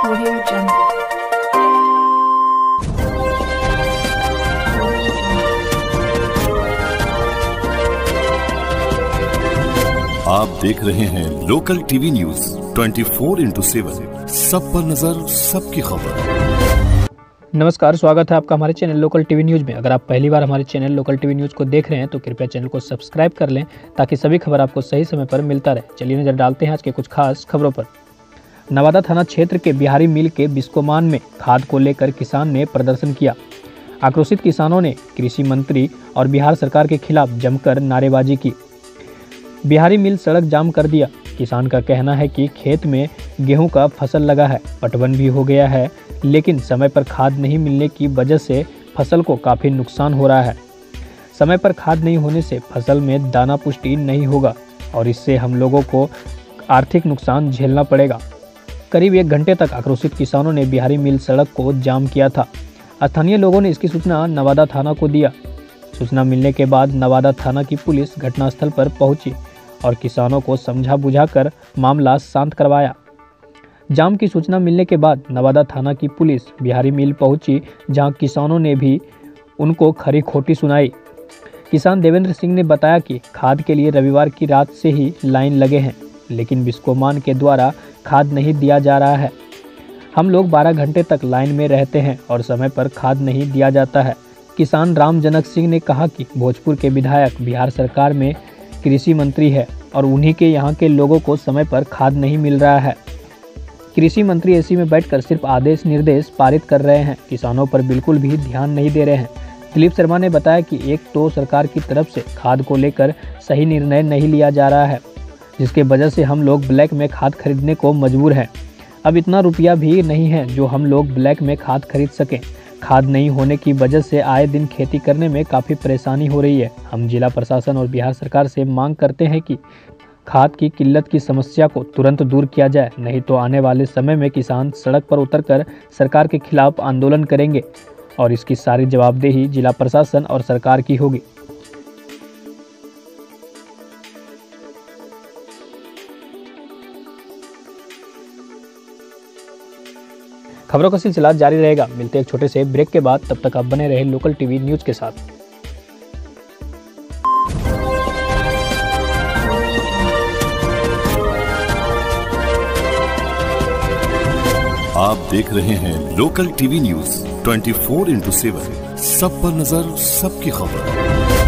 Audio Jungle. आप देख रहे हैं local TV news 24 four into seven. सब पर नज़र सबकी खबर। नमस्कार स्वागत है आपका हमारे चैनल लोकल टीवी न्यूज़ में। अगर आप पहली बार हमारे चैनल लोकल टीवी न्यूज़ को देख रहे हैं तो कृपया चैनल को सब्सक्राइब कर लें ताकि सभी खबर आपको सही समय पर मिलता रहे। चलिए नज़र डालते हैं आज के कुछ खास खबरों पर। नवादा थाना क्षेत्र के बिहारी मिल के बिस्कोमान में खाद को लेकर किसान ने प्रदर्शन किया। आक्रोशित किसानों ने कृषि मंत्री और बिहार सरकार के खिलाफ जमकर नारेबाजी की। बिहारी मिल सड़क जाम कर दिया। किसान का कहना है कि खेत में गेहूँ का फ़सल लगा है, पटवन भी हो गया है, लेकिन समय पर खाद नहीं मिलने की वजह से फ़सल को काफ़ी नुकसान हो रहा है। समय पर खाद नहीं होने से फ़सल में दाना पुष्टि नहीं होगा, और इससे हम लोगों को आर्थिक नुकसान झेलना पड़ेगा। करीब एक घंटे तक आक्रोशित किसानों ने बिहारी मिल सड़क को जाम किया था। स्थानीय लोगों ने इसकी सूचना नवादा थाना को दिया। सूचना मिलने के बाद नवादा थाना की पुलिस घटनास्थल पर पहुँची और किसानों को समझा बुझाकर मामला शांत करवाया। जाम की सूचना मिलने के बाद नवादा थाना की पुलिस बिहारी मिल पहुँची, जहाँ किसानों ने भी उनको खरी खोटी सुनाई। किसान देवेंद्र सिंह ने बताया कि खाद के लिए रविवार की रात से ही लाइन लगे हैं। लेकिन बिस्कोमान के द्वारा खाद नहीं दिया जा रहा है। हम लोग 12 घंटे तक लाइन में रहते हैं और समय पर खाद नहीं दिया जाता है। किसान राम जनक सिंह ने कहा कि भोजपुर के विधायक बिहार सरकार में कृषि मंत्री है और उन्हीं के यहाँ के लोगों को समय पर खाद नहीं मिल रहा है। कृषि मंत्री एसी में बैठकर सिर्फ़ आदेश निर्देश पारित कर रहे हैं। किसानों पर बिल्कुल भी ध्यान नहीं दे रहे हैं। दिलीप शर्मा ने बताया कि एक तो सरकार की तरफ़ से खाद को लेकर सही निर्णय नहीं लिया जा रहा है। जिसके वजह से हम लोग ब्लैक में खाद खरीदने को मजबूर हैं। अब इतना रुपया भी नहीं है जो हम लोग ब्लैक में खाद खरीद सकें। खाद नहीं होने की वजह से आए दिन खेती करने में काफ़ी परेशानी हो रही है। हम जिला प्रशासन और बिहार सरकार से मांग करते हैं कि खाद की किल्लत की समस्या को तुरंत दूर किया जाए, नहीं तो आने वाले समय में किसान सड़क पर उतरकर सरकार के खिलाफ आंदोलन करेंगे। और इसकी सारी जवाबदेही जिला प्रशासन और सरकार की होगी। खबरों का सिलसिला जारी रहेगा। मिलते एक छोटे से ब्रेक के बाद। तब तक आप बने रहे लोकल टीवी न्यूज़ के साथ। आप देख रहे हैं local TV news 24 four into seven. सब पर नज़र, सबकी खबर।